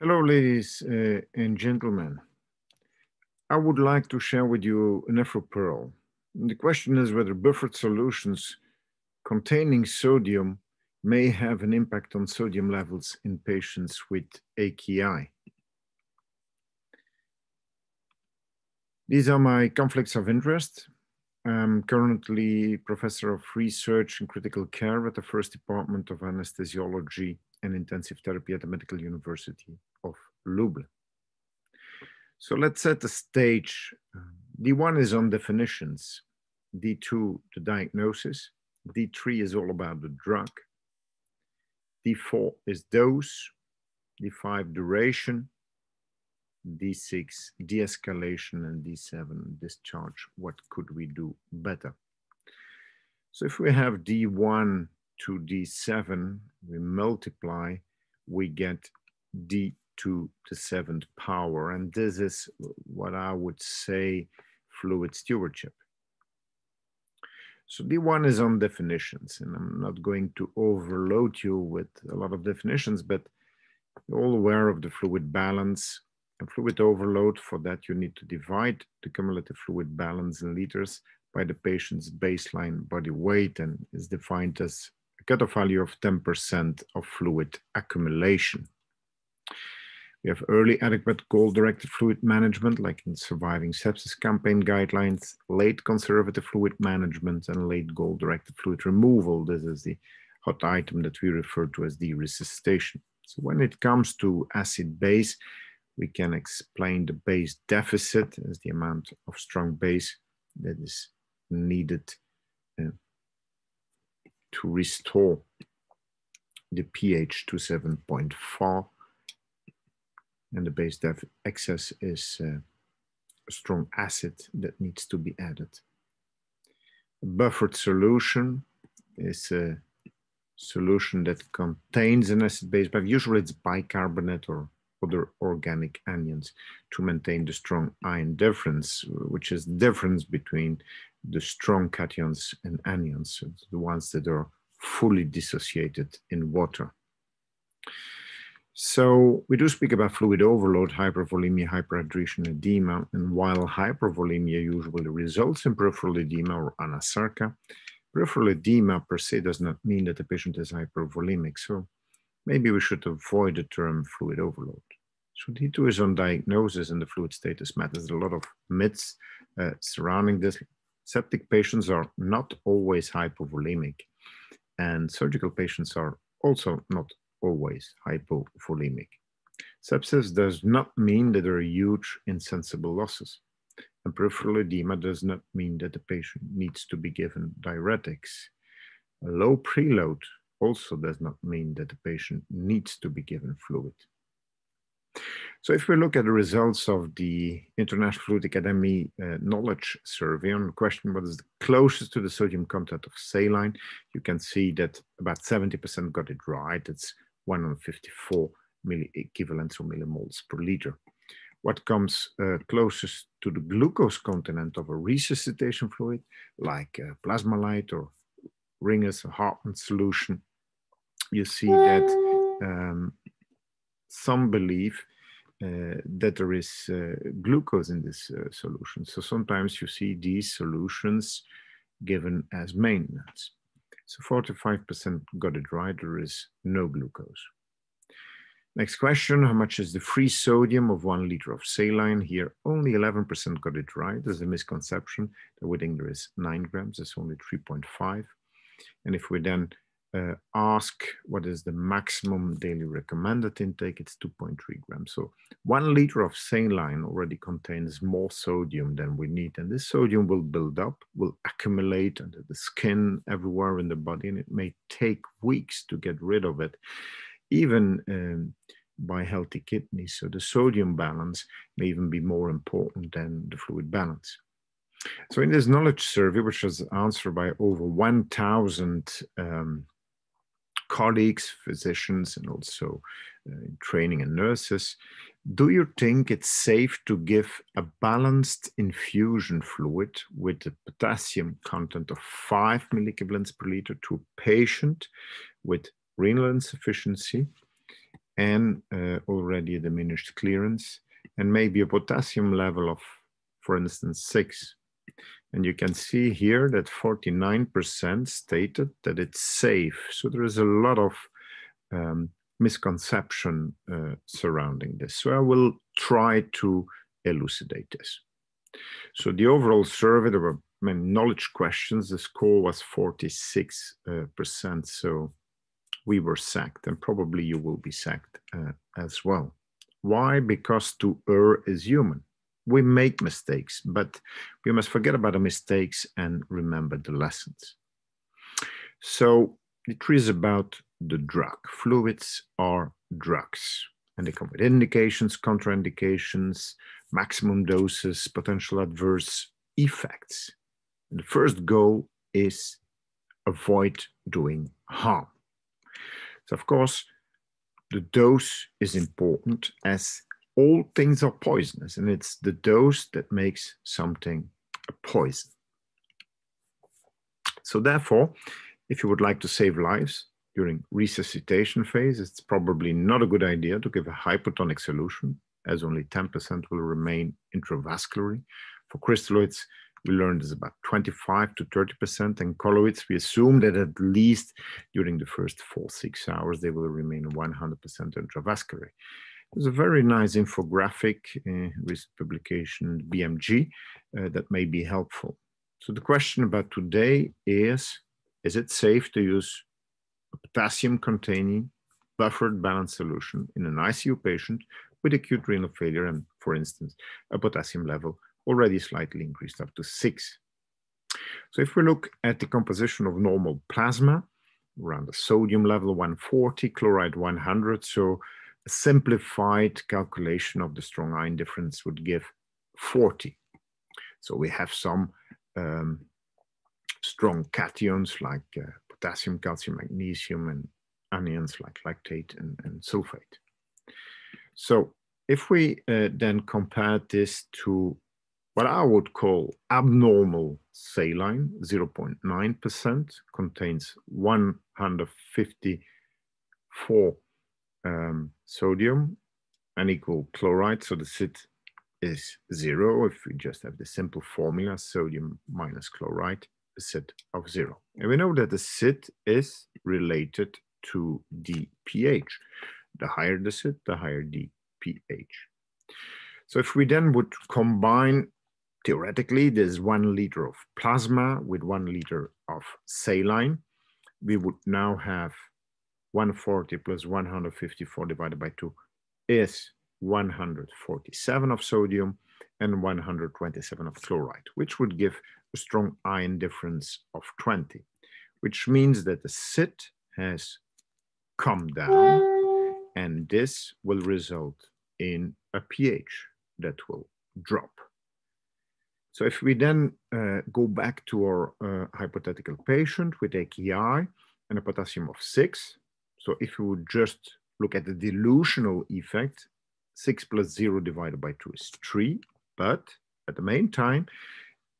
Hello, ladies uh, and gentlemen. I would like to share with you an Pearl. The question is whether buffered solutions containing sodium may have an impact on sodium levels in patients with AKI. These are my conflicts of interest. I'm currently professor of research in critical care at the first department of anesthesiology and intensive therapy at the Medical University of Lublin. So let's set the stage. Um, D1 is on definitions, D2, the diagnosis, D3 is all about the drug, D4 is dose, D5 duration, D6 de-escalation, and D7 discharge. What could we do better? So if we have D1 to D7, we multiply, we get D to the seventh power. And this is what I would say fluid stewardship. So D1 is on definitions, and I'm not going to overload you with a lot of definitions, but you're all aware of the fluid balance and fluid overload. For that, you need to divide the cumulative fluid balance in liters by the patient's baseline body weight and is defined as a cutoff value of 10% of fluid accumulation. We have early adequate goal-directed fluid management, like in surviving sepsis campaign guidelines, late conservative fluid management, and late goal-directed fluid removal. This is the hot item that we refer to as de-resuscitation. So when it comes to acid base, we can explain the base deficit as the amount of strong base that is needed uh, to restore the pH to 7.4 and the base def excess is uh, a strong acid that needs to be added. A buffered solution is a solution that contains an acid base, but usually it's bicarbonate or other organic anions to maintain the strong ion difference, which is the difference between the strong cations and anions, the ones that are fully dissociated in water. So we do speak about fluid overload, hypervolemia, hyperhydration, edema, and while hypervolemia usually results in peripheral edema or anasarca, peripheral edema per se does not mean that the patient is hypervolemic. So maybe we should avoid the term fluid overload. So D2 is on diagnosis and the fluid status matters. There's a lot of myths uh, surrounding this. Septic patients are not always hypovolemic and surgical patients are also not always hypovolemic. Sepsis does not mean that there are huge insensible losses. And peripheral edema does not mean that the patient needs to be given diuretics. A low preload also does not mean that the patient needs to be given fluid. So if we look at the results of the International Fluid Academy uh, Knowledge Survey on the question what is the closest to the sodium content of saline, you can see that about 70% got it right. It's 154 milli equivalents or millimoles per liter. What comes uh, closest to the glucose content of a resuscitation fluid, like uh, Plasma-Lyte or Ringer's Hartmann solution, you see that um, some believe uh, that there is uh, glucose in this uh, solution. So sometimes you see these solutions given as maintenance. So 45% got it right, there is no glucose. Next question, how much is the free sodium of one liter of saline? Here, only 11% got it right. There's a misconception that we think there is nine grams, it's only 3.5. And if we then uh, ask what is the maximum daily recommended intake, it's 2.3 grams. So one liter of saline already contains more sodium than we need. And this sodium will build up, will accumulate under the skin everywhere in the body, and it may take weeks to get rid of it, even um, by healthy kidneys. So the sodium balance may even be more important than the fluid balance. So in this knowledge survey, which was answered by over 1,000 um, colleagues, physicians, and also uh, training and nurses, do you think it's safe to give a balanced infusion fluid with a potassium content of 5 milliequivalents per liter to a patient with renal insufficiency and uh, already a diminished clearance and maybe a potassium level of, for instance, six. And you can see here that 49% stated that it's safe. So there is a lot of um, misconception uh, surrounding this. So I will try to elucidate this. So the overall survey, there were many knowledge questions. The score was 46%. Uh, so we were sacked and probably you will be sacked uh, as well. Why? Because to err is human. We make mistakes, but we must forget about the mistakes and remember the lessons. So it is about the drug. Fluids are drugs and they come with indications, contraindications, maximum doses, potential adverse effects. And the first goal is avoid doing harm. So of course, the dose is important as all things are poisonous and it's the dose that makes something a poison. So therefore, if you would like to save lives during resuscitation phase, it's probably not a good idea to give a hypotonic solution as only 10% will remain intravascularly. For crystalloids, we learned is about 25 to 30%, and colloids, we assume that at least during the first four, six hours, they will remain 100% intravascularly. There's a very nice infographic uh, with publication BMJ uh, that may be helpful. So the question about today is, is it safe to use a potassium-containing buffered balanced solution in an ICU patient with acute renal failure and, for instance, a potassium level already slightly increased up to six. So if we look at the composition of normal plasma, around the sodium level 140, chloride 100, so simplified calculation of the strong ion difference would give 40. So we have some um, strong cations like uh, potassium, calcium, magnesium, and anions like lactate and, and sulfate. So if we uh, then compare this to what I would call abnormal saline, 0.9%, contains 154 um, sodium and equal chloride. So the SID is zero. If we just have the simple formula, sodium minus chloride, a SID of zero. And we know that the SID is related to the pH. The higher the SID, the higher the pH. So if we then would combine theoretically, there's one liter of plasma with one liter of saline. We would now have 140 plus 154 divided by 2 is 147 of sodium and 127 of chloride, which would give a strong ion difference of 20, which means that the SID has come down and this will result in a pH that will drop. So if we then uh, go back to our uh, hypothetical patient with AKI and a potassium of six, so if you would just look at the dilutional effect, six plus zero divided by two is three, but at the main time,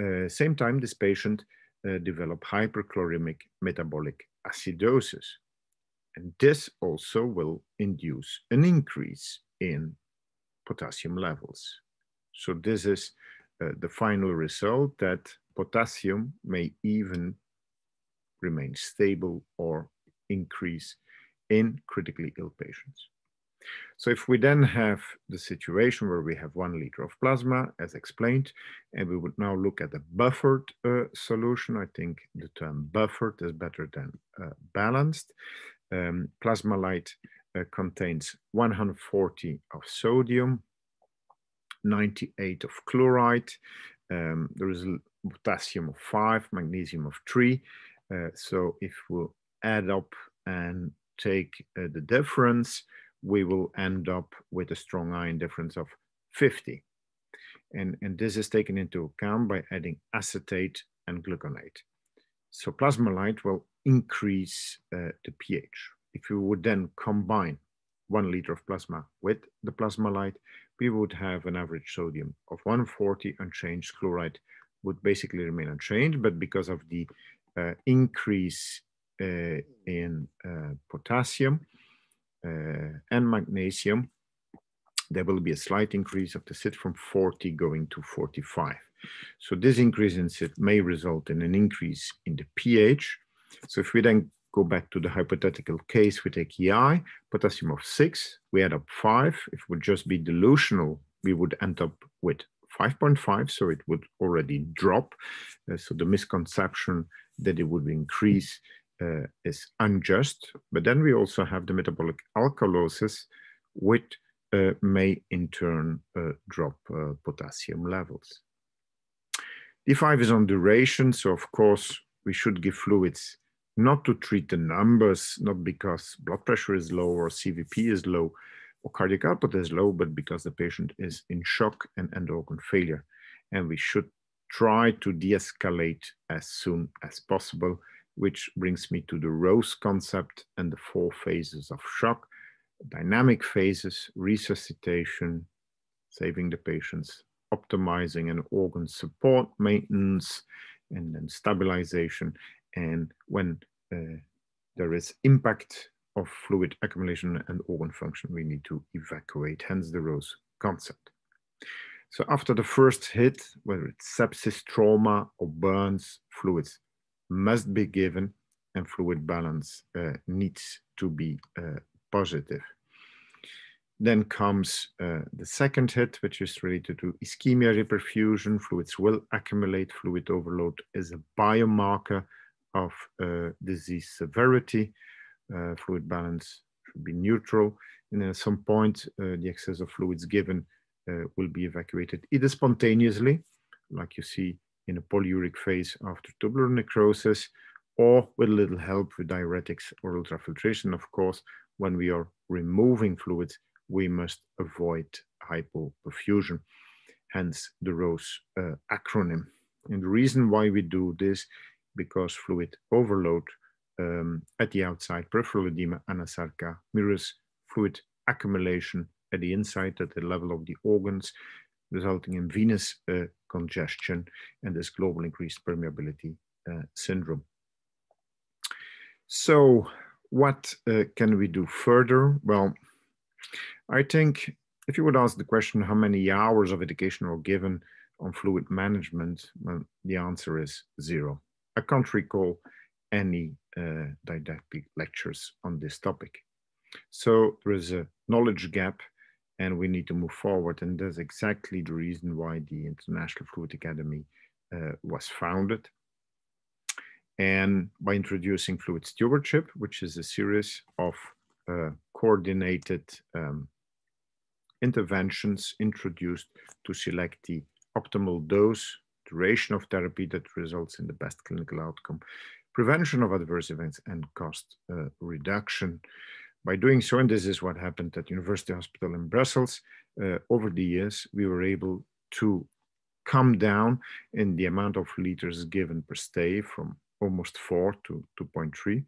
uh, same time, this patient uh, developed hyperchloremic metabolic acidosis. And this also will induce an increase in potassium levels. So this is uh, the final result that potassium may even remain stable or increase in critically ill patients. So if we then have the situation where we have one liter of plasma, as explained, and we would now look at the buffered uh, solution, I think the term buffered is better than uh, balanced. Um, Plasma-Lyte uh, contains 140 of sodium, 98 of chloride. Um, there is potassium of five, magnesium of three. Uh, so if we add up and take uh, the difference, we will end up with a strong ion difference of 50. And, and this is taken into account by adding acetate and gluconate. So Plasma-Lyte will increase uh, the pH. If you would then combine one liter of plasma with the Plasma-Lyte, we would have an average sodium of 140 unchanged. Chloride would basically remain unchanged, but because of the uh, increase in uh, potassium, uh, and magnesium, there will be a slight increase of the SID from 40 going to 45. So this increase in SID may result in an increase in the pH. So if we then go back to the hypothetical case, we take EI, potassium of six, we add up five. If it would just be dilutional, we would end up with 5.5, so it would already drop. Uh, so the misconception that it would increase uh, is unjust. But then we also have the metabolic alkalosis, which uh, may in turn uh, drop uh, potassium levels. D5 is on duration, so of course we should give fluids not to treat the numbers, not because blood pressure is low or CVP is low or cardiac output is low, but because the patient is in shock and end organ failure. And we should try to de-escalate as soon as possible, which brings me to the ROSE concept and the four phases of shock, dynamic phases, resuscitation, saving the patients, optimizing and organ support maintenance, and then stabilization. And when uh, there is impact of fluid accumulation and organ function, we need to evacuate, hence the ROSE concept. So after the first hit, whether it's sepsis, trauma, or burns, fluids must be given and fluid balance uh, needs to be uh, positive. Then comes uh, the second hit, which is related to ischemia reperfusion. Fluids will accumulate. Fluid overload is a biomarker of uh, disease severity. Uh, fluid balance should be neutral. And at some point, uh, the excess of fluids given will be evacuated either spontaneously, like you see in a polyuric phase after tubular necrosis, or with a little help with diuretics or ultrafiltration, of course, when we are removing fluids, we must avoid hypoperfusion, hence the ROSE uh, acronym. And the reason why we do this, because fluid overload um, at the outside, peripheral edema, anasarca, mirrors fluid accumulation at the inside at the level of the organs, resulting in venous uh, congestion and this global increased permeability uh, syndrome. So what uh, can we do further? Well, I think if you would ask the question, how many hours of education are given on fluid management, well, the answer is zero. I can't recall any uh, didactic lectures on this topic. So there is a knowledge gap and we need to move forward. And that's exactly the reason why the International Fluid Academy uh, was founded. And by introducing fluid stewardship, which is a series of uh, coordinated um, interventions introduced to select the optimal dose, duration of therapy that results in the best clinical outcome, prevention of adverse events, and cost uh, reduction. By doing so, and this is what happened at University Hospital in Brussels, uh, over the years, we were able to come down in the amount of liters given per stay from almost 4 to 2.3,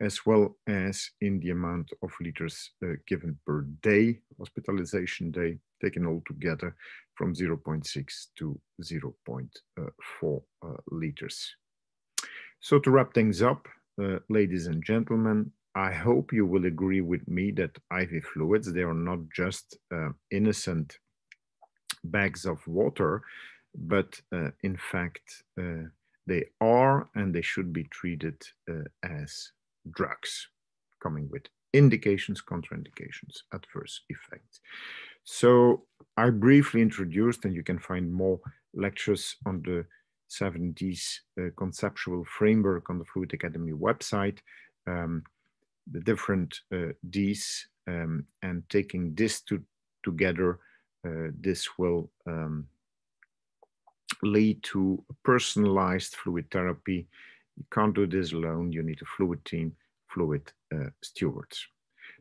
as well as in the amount of liters uh, given per day, hospitalization day, taken all together from 0.6 to 0.4 uh, liters. So to wrap things up, uh, ladies and gentlemen, I hope you will agree with me that IV fluids, they are not just uh, innocent bags of water, but uh, in fact, uh, they are and they should be treated uh, as drugs, coming with indications, contraindications, adverse effects. So I briefly introduced, and you can find more lectures on the 7 Ds uh, conceptual framework on the Fluid Academy website, um, the different uh, Ds, um, and taking this to, together, uh, this will um, lead to personalized fluid therapy. You can't do this alone. You need a fluid team, fluid uh, stewards.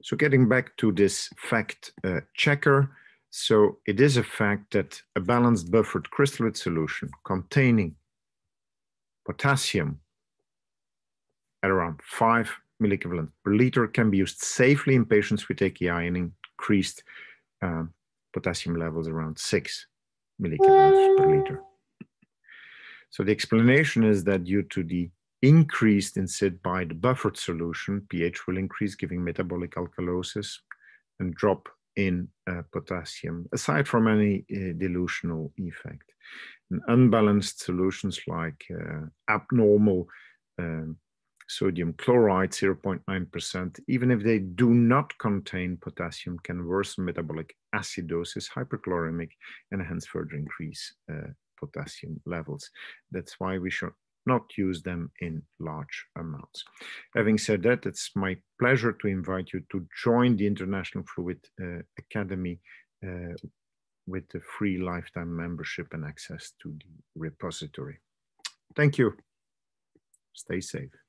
So getting back to this fact uh, checker, so it is a fact that a balanced buffered crystalloid solution containing potassium at around 5 milliequivalent per liter can be used safely in patients with AKI and increased um, potassium levels around 6 milliequivalents per liter. So the explanation is that due to the increased instead by the buffered solution, pH will increase, giving metabolic alkalosis and drop in uh, potassium, aside from any uh, dilutional effect. And unbalanced solutions like uh, abnormal um, sodium chloride, 0.9%, even if they do not contain potassium, can worsen metabolic acidosis, hyperchloremic, and hence further increase uh, potassium levels. That's why we should not use them in large amounts. Having said that, it's my pleasure to invite you to join the International Fluid uh, Academy uh, with the free lifetime membership and access to the repository. Thank you. Stay safe.